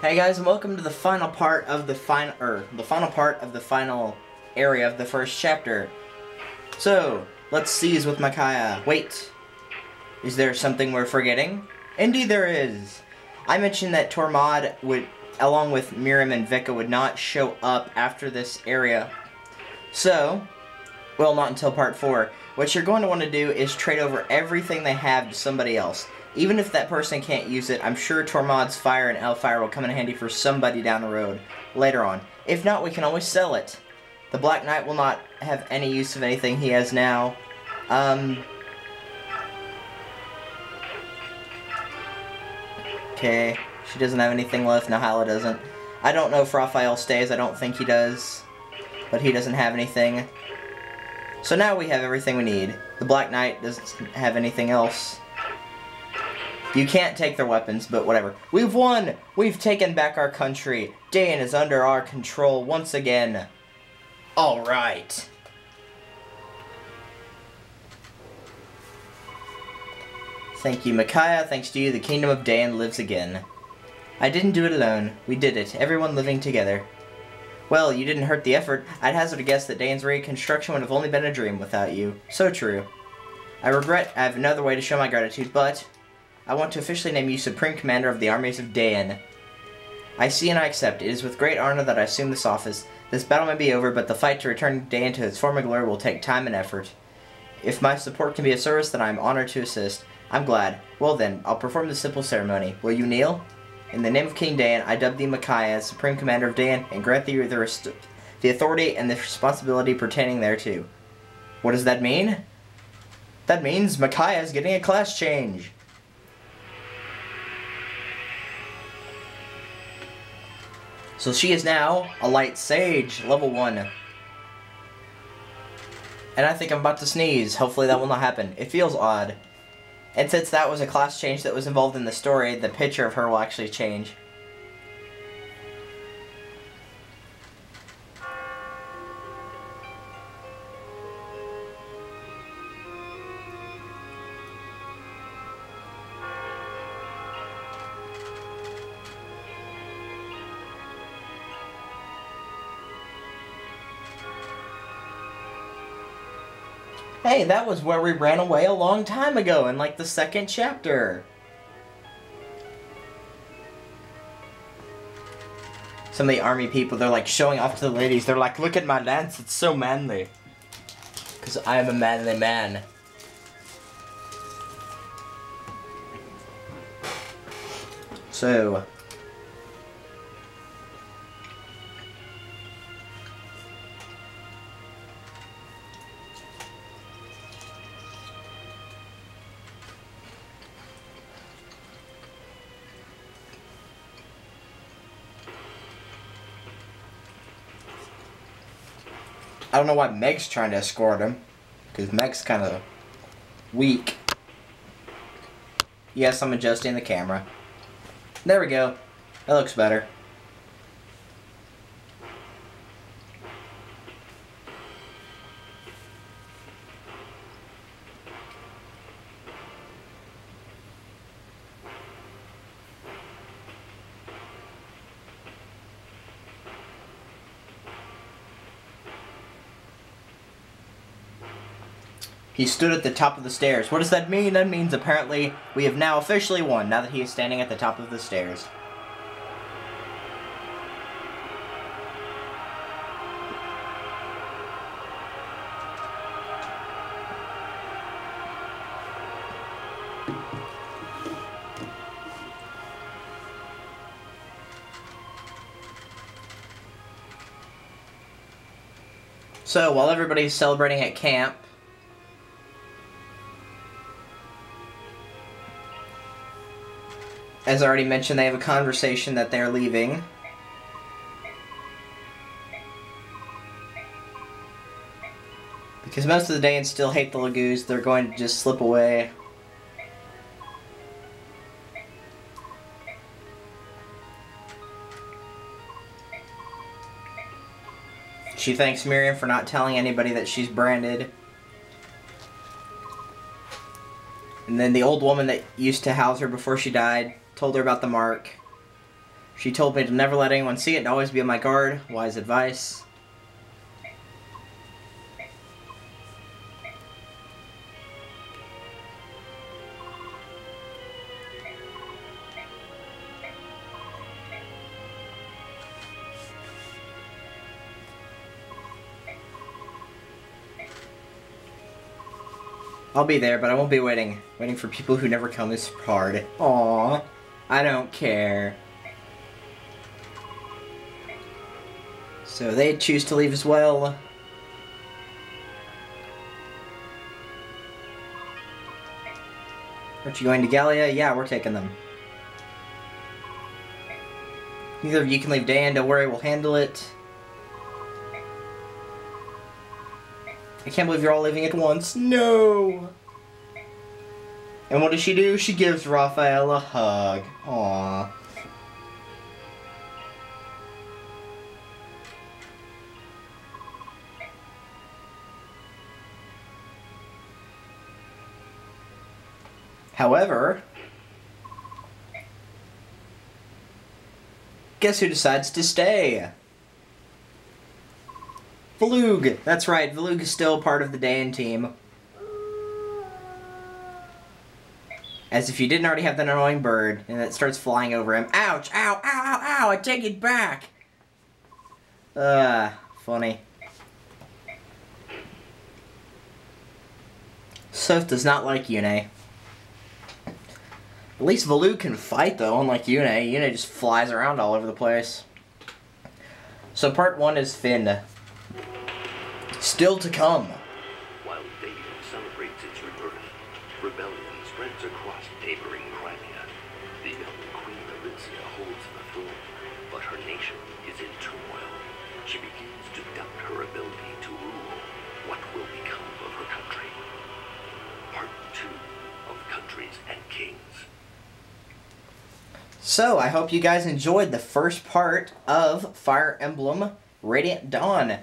Hey guys, and welcome to the final part of the final, er, the final part of the final area of the first chapter. So, let's seize with Micaiah. Wait, is there something we're forgetting? Indeed there is. I mentioned that Tormod would, along with Miriam and Vika, would not show up after this area. So, well, not until part 4. What you're going to want to do is trade over everything they have to somebody else. Even if that person can't use it, I'm sure Tormod's Fire and Elfire will come in handy for somebody down the road later on. If not, we can always sell it. The Black Knight will not have any use of anything he has now. Um... Okay, she doesn't have anything left, Nahala doesn't. I don't know if Rafiel stays, I don't think he does. But he doesn't have anything. So now we have everything we need. The Black Knight doesn't have anything else. You can't take their weapons, but whatever. We've won! We've taken back our country. Daein is under our control once again. Alright. Thank you, Micaiah. Thanks to you, the kingdom of Dan lives again. I didn't do it alone. We did it, everyone living together. Well, you didn't hurt the effort. I'd hazard a guess that Dan's reconstruction would have only been a dream without you. So true. I regret I have another way to show my gratitude, but I want to officially name you Supreme Commander of the armies of Daein. I see and I accept. It is with great honor that I assume this office. This battle may be over, but the fight to return Daein to its former glory will take time and effort. If my support can be of service, then I am honored to assist. I'm glad. Well then, I'll perform the simple ceremony. Will you kneel? In the name of King Daein, I dub thee Micaiah as Supreme Commander of Daein, and grant thee the, the authority and the responsibility pertaining thereto. What does that mean? That means Micaiah is getting a class change. So she is now a light sage, level 1. And I think I'm about to sneeze. Hopefully that will not happen. It feels odd. And since that was a class change that was involved in the story, the picture of her will actually change. Hey, that was where we ran away a long time ago in like the second chapter. Some of the army people, they're like showing off to the ladies. They're like, look at my lance, it's so manly. Because I am a manly man. So, I don't know why Meg's trying to escort him. Because Meg's kind of weak. Yes, I'm adjusting the camera. There we go. That looks better. He stood at the top of the stairs. What does that mean? That means apparently we have now officially won, now that he is standing at the top of the stairs. So, while everybody's celebrating at camp, as I already mentioned, they have a conversation that they're leaving. Because most of the Danes still hate the Laguz, they're going to just slip away. She thanks Miriam for not telling anybody that she's branded. And then the old woman that used to house her before she died told her about the mark. She told me to never let anyone see it and always be on my guard. Wise advice. I'll be there, but I won't be waiting. Waiting for people who never come is hard. Aww. I don't care. So they choose to leave as well. Aren't you going to Gallia? Yeah, we're taking them. Neither of you can leave Dan, don't worry, we'll handle it. I can't believe you're all leaving at once. No! And what does she do? She gives Rafiel a hug. Aww. However, guess who decides to stay? Volug! That's right, Volug is still part of the Dan team. As if you didn't already have that annoying bird, and it starts flying over him. Ouch! Ow! Ow! Ow! Ow! I take it back! Ah, uh, funny. Sothe does not like Yune. At least Valu can fight, though, unlike Yune. Yune just flies around all over the place. So part one is Fynn. Still to come. Throne, but her nation is in turmoil. She begins to doubt her ability to rule. What will become of her country? Part two of Countries and Kings. So, I hope you guys enjoyed the first part of Fire Emblem Radiant Dawn.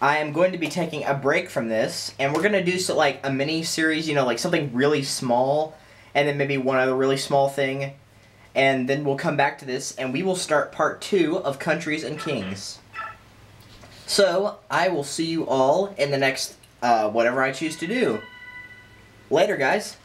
I am going to be taking a break from this, and we're going to do so, like a mini series, you know, like something really small, and then maybe one other really small thing, and then we'll come back to this, and we will start part two of Countries and Kings. So, I will see you all in the next, uh, whatever I choose to do. Later, guys.